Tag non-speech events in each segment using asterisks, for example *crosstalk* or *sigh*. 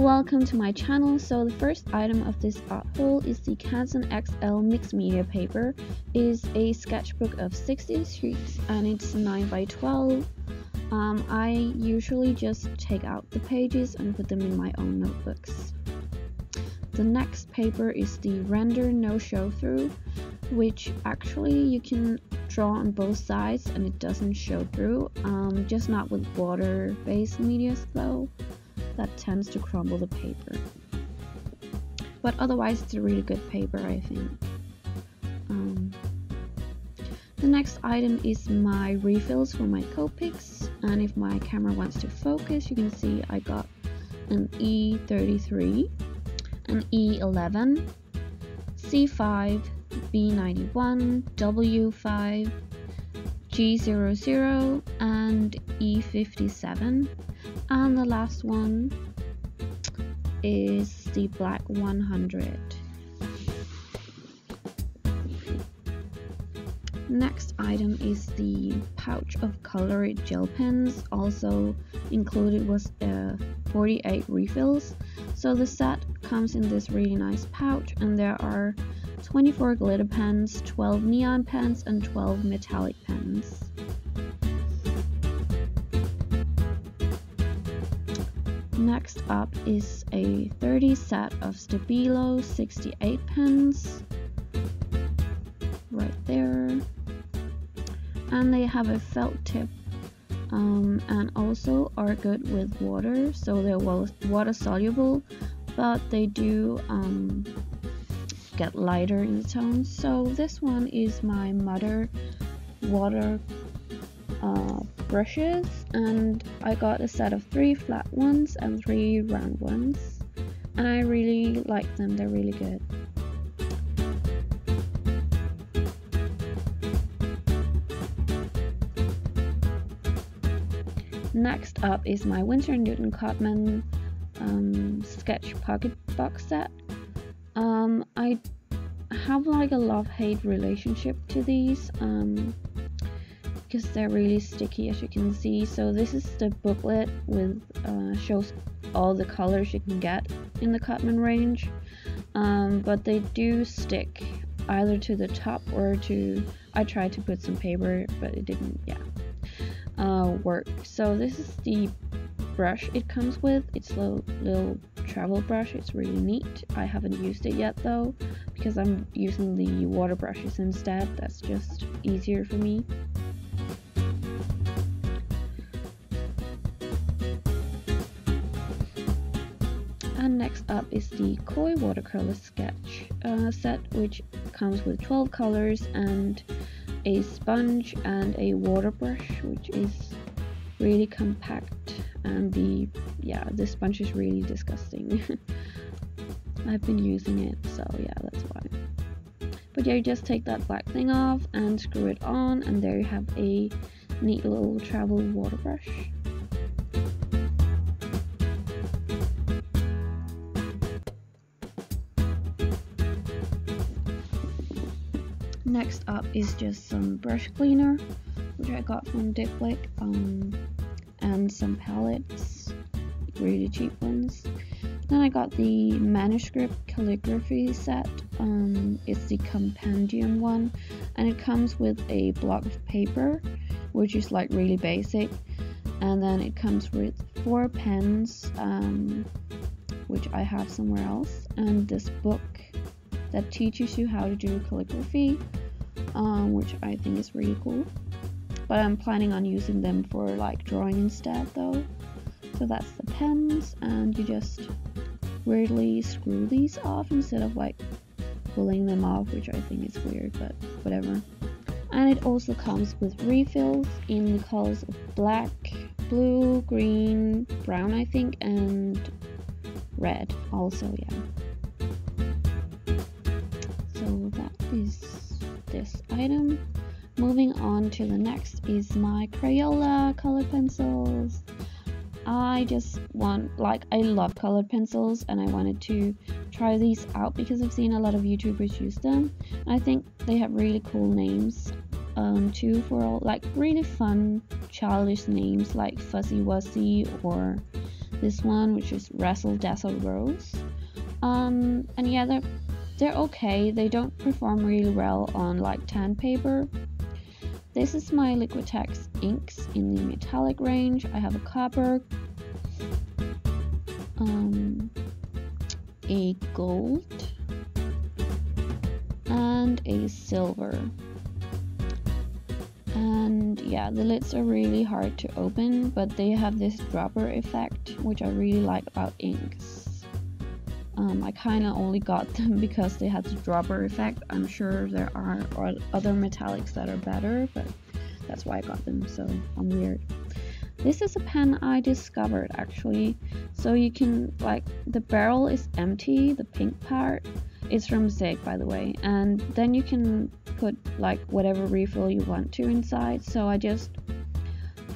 Welcome to my channel. So the first item of this art haul is the Canson XL mixed media paper. It is a sketchbook of 60 sheets and it's 9 by 12. Um, I usually just take out the pages and put them in my own notebooks. The next paper is the Rendr No Show Through, which actually you can draw on both sides and it doesn't show through, um, just not with water based media though that tends to crumble the paper. But otherwise, it's a really good paper, I think. Um, the next item is my refills for my Copics, and if my camera wants to focus, you can see I got an E33, an E11, C5, B91, W5, G00, and E57 and the last one is the black 100 next item is the pouch of colored gel pens. Also included was uh, 48 refills. So the set comes in this really nice pouch and there are 24 glitter pens 12 neon pens and 12 metallic pens Next up is a 30 set of Stabilo 68 pens. Right there. And they have a felt tip um, and also are good with water, so they're well water soluble, but they do um, get lighter in the tones. So this one is my Mudder water uh, brushes and I got a set of three flat ones and three round ones and I really like them, they're really good. Next up is my Winsor & Newton Cotman um, sketch pocket box set. Um, I have like a love-hate relationship to these. Um, because they're really sticky as you can see. So this is the booklet with uh, shows all the colors you can get in the Cotman range. Um, but they do stick either to the top or to I tried to put some paper but it didn't yeah uh, work. So this is the brush it comes with. It's a little, little travel brush. It's really neat. I haven't used it yet though because I'm using the water brushes instead. That's just easier for me And next up is the Koi watercolor sketch uh, set, which comes with 12 colors and a sponge and a water brush, which is really compact. And the yeah, the sponge is really disgusting. *laughs* I've been using it, so yeah, that's why. But yeah, you just take that black thing off and screw it on, and there you have a neat little travel water brush. Next up is just some brush cleaner, which I got from Dick Blick, um, and some palettes, really cheap ones. Then I got the manuscript calligraphy set. Um, it's the compendium one, and it comes with a block of paper, which is like really basic. And then it comes with four pens, um, which I have somewhere else, and this book that teaches you how to do calligraphy um, which I think is really cool. But I'm planning on using them for like drawing instead though. So that's the pens and you just weirdly screw these off instead of like pulling them off, which I think is weird, but whatever. And it also comes with refills in the colors of black, blue, green, brown I think, and red also, yeah. On to the next is my Crayola colored pencils. I just want, like, I love colored pencils and I wanted to try these out because I've seen a lot of YouTubers use them. I think they have really cool names um, too for all, like, really fun, childish names like Fuzzy Wuzzy or this one, which is Razzle Dazzle Rose. Um, and yeah, they're they're okay. They don't perform really well on like tan paper. This is my Liquitex inks in the metallic range. I have a copper, um, a gold, and a silver. And yeah, the lids are really hard to open, but they have this dropper effect, which I really like about inks. Um, I kind of only got *laughs* them because they had the dropper effect. I'm sure there are other metallics that are better, but that's why I got them, so I'm weird. This is a pen I discovered actually. So you can, like, the barrel is empty, the pink part, it's from Zig, by the way. And then you can put like whatever refill you want to inside. So I just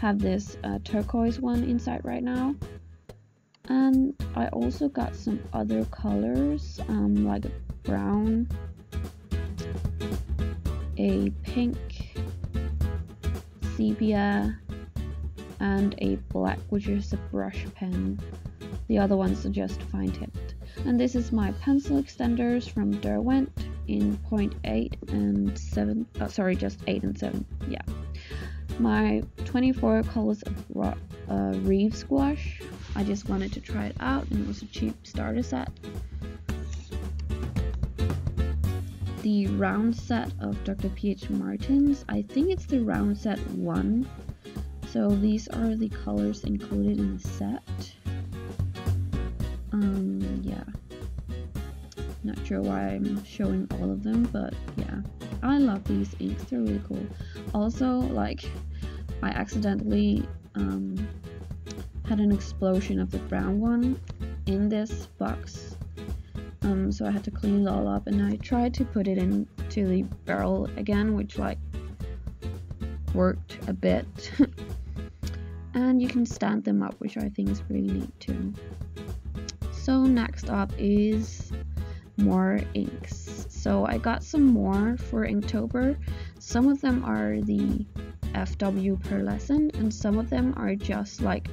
have this uh, turquoise one inside right now. And I also got some other colors, um, like a brown, a pink, sepia, and a black, which is a brush pen. The other ones are just fine tipped. And this is my pencil extenders from Derwent in 0.8 and 7, oh, sorry, just 8 and 7, yeah. My 24 colors of uh, Reeves gouache, I just wanted to try it out and it was a cheap starter set. The round set of Dr. P.H. Martins, I think it's the round set 1. So these are the colors included in the set. Um, yeah. Not sure why I'm showing all of them, but yeah. I love these inks, they're really cool. Also, like, I accidentally um, had an explosion of the brown one in this box. Um, so I had to clean it all up and I tried to put it into the barrel again, which like worked a bit. *laughs* and you can stand them up, which I think is really neat too. So next up is more inks. So I got some more for Inktober. Some of them are the FW pearlescent and some of them are just like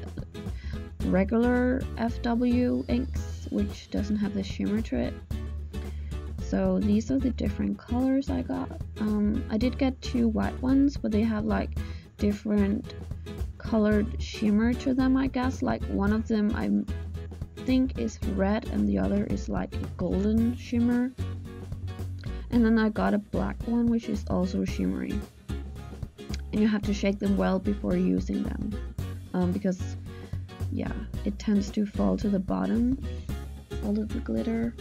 regular FW inks which doesn't have the shimmer to it. So these are the different colors I got. Um, I did get two white ones but they have like different colored shimmer to them I guess. Like one of them I think is red and the other is like a golden shimmer. And then I got a black one which is also shimmery. And you have to shake them well before using them. Um, because yeah, it tends to fall to the bottom, all of the glitter.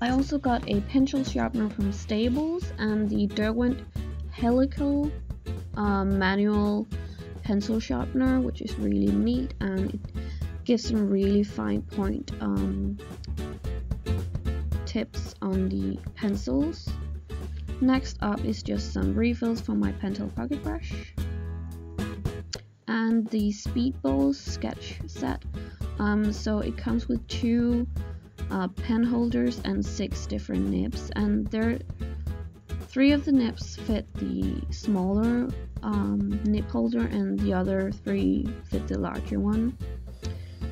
I also got a pencil sharpener from Staples and the Derwent Helical um, manual pencil sharpener, which is really neat and it gives some really fine point um, tips on the pencils. Next up is just some refills for my Pentel Pocket Brush and the Speedballs sketch set. Um, so it comes with two uh, pen holders and six different nibs, and there three of the nibs fit the smaller um, nib holder, and the other three fit the larger one.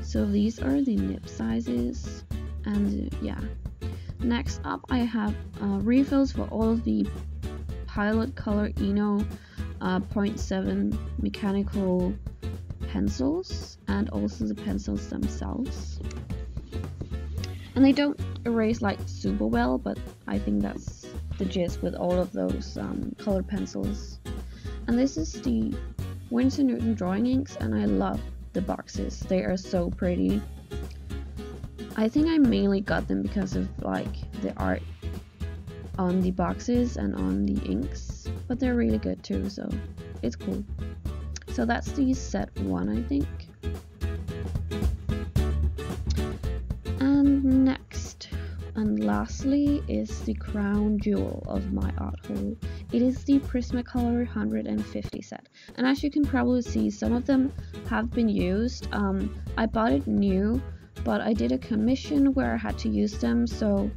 So these are the nib sizes and yeah. Next up I have uh, refills for all of the Pilot Color Eno uh, 0.7 mechanical pencils and also the pencils themselves. And they don't erase like super well, but I think that's the gist with all of those um, colored pencils. And this is the Winsor Newton drawing inks, and I love the boxes. They are so pretty. I think I mainly got them because of like the art on the boxes and on the inks, but they're really good too, so it's cool. So that's the set one, I think. And next and lastly is the crown jewel of my art haul. It is the Prismacolor 150 set. And as you can probably see, some of them have been used. Um, I bought it new, but I did a commission where I had to use them, so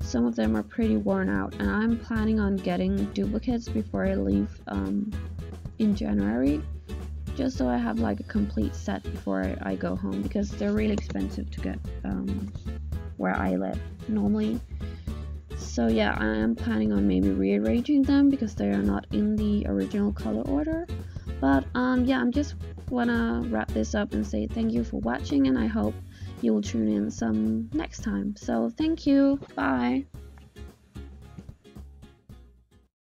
some of them are pretty worn out. And I'm planning on getting duplicates before I leave um, in January. just so I have like a complete set before I, go home because they're really expensive to get um, where I live normally. So yeah, I am planning on maybe rearranging them because they are not in the original color order. But um, yeah, I'm just wanna wrap this up and say thank you for watching and I hope you will tune in some next time. So thank you. Bye.